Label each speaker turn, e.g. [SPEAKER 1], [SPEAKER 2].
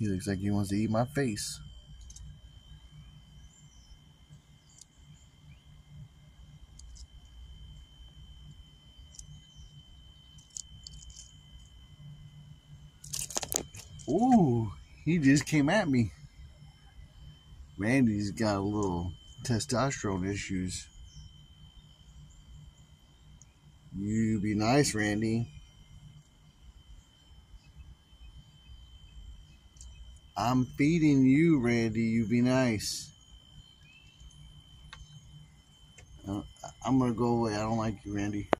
[SPEAKER 1] He looks like he wants to eat my face. Ooh, he just came at me. Randy's got a little testosterone issues. You be nice, Randy. I'm feeding you, Randy. You be nice. Uh, I'm gonna go away. I don't like you, Randy.